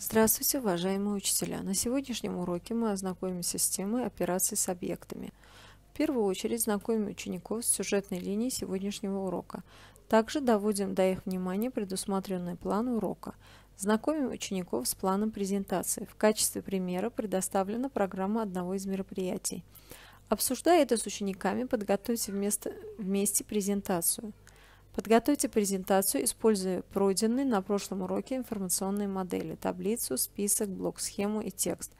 Здравствуйте, уважаемые учителя! На сегодняшнем уроке мы ознакомимся с темой операций с объектами. В первую очередь знакомим учеников с сюжетной линией сегодняшнего урока. Также доводим до их внимания предусмотренный план урока. Знакомим учеников с планом презентации. В качестве примера предоставлена программа одного из мероприятий. Обсуждая это с учениками, подготовьте вместо, вместе презентацию. Подготовьте презентацию, используя пройденные на прошлом уроке информационные модели, таблицу, список, блок-схему и текст.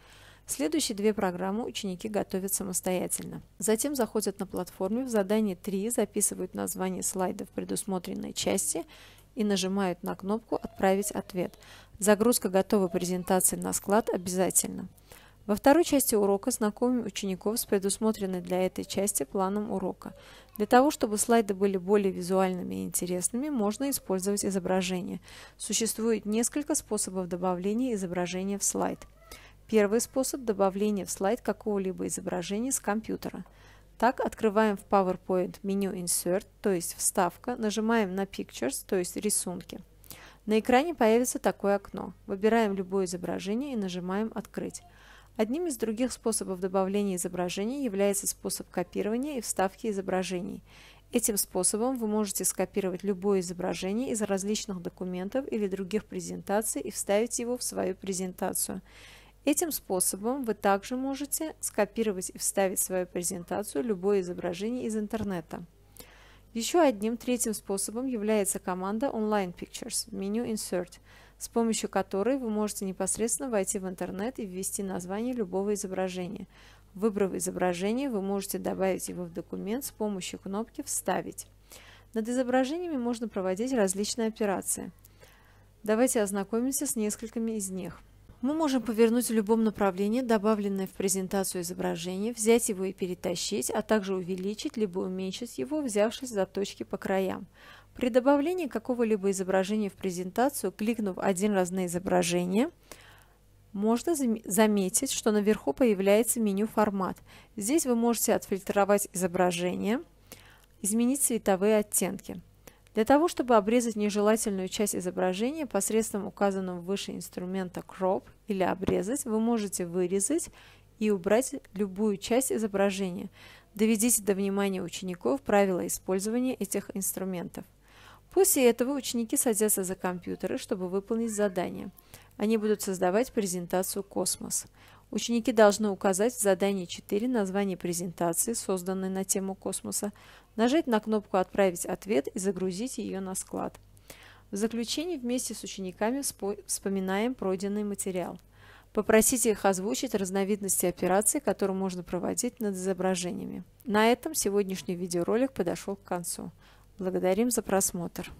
Следующие две программы ученики готовят самостоятельно. Затем заходят на платформе, в задании 3 записывают название слайдов предусмотренной части и нажимают на кнопку «Отправить ответ». Загрузка готовой презентации на склад обязательно. Во второй части урока знакомим учеников с предусмотренной для этой части планом урока. Для того, чтобы слайды были более визуальными и интересными, можно использовать изображение. Существует несколько способов добавления изображения в слайд. Первый способ – добавления в слайд какого-либо изображения с компьютера. Так, открываем в PowerPoint меню Insert, то есть вставка, нажимаем на Pictures, то есть рисунки. На экране появится такое окно. Выбираем любое изображение и нажимаем «Открыть». Одним из других способов добавления изображений является способ копирования и вставки изображений. Этим способом вы можете скопировать любое изображение из различных документов или других презентаций и вставить его в свою презентацию. Этим способом вы также можете скопировать и вставить в свою презентацию любое изображение из интернета. Еще одним третьим способом является команда Online Pictures в меню Insert – с помощью которой вы можете непосредственно войти в интернет и ввести название любого изображения. Выбрав изображение, вы можете добавить его в документ с помощью кнопки «Вставить». Над изображениями можно проводить различные операции. Давайте ознакомимся с несколькими из них. Мы можем повернуть в любом направлении добавленное в презентацию изображение, взять его и перетащить, а также увеличить либо уменьшить его, взявшись за точки по краям. При добавлении какого-либо изображения в презентацию, кликнув один раз на изображение, можно заметить, что наверху появляется меню «Формат». Здесь вы можете отфильтровать изображение, изменить цветовые оттенки. Для того, чтобы обрезать нежелательную часть изображения посредством указанного выше инструмента Crop или обрезать, вы можете вырезать и убрать любую часть изображения. Доведите до внимания учеников правила использования этих инструментов. После этого ученики садятся за компьютеры, чтобы выполнить задание. Они будут создавать презентацию «Космос». Ученики должны указать в задании 4 название презентации, созданной на тему космоса, нажать на кнопку «Отправить ответ» и загрузить ее на склад. В заключении вместе с учениками вспоминаем пройденный материал. Попросите их озвучить разновидности операций, которые можно проводить над изображениями. На этом сегодняшний видеоролик подошел к концу. Благодарим за просмотр.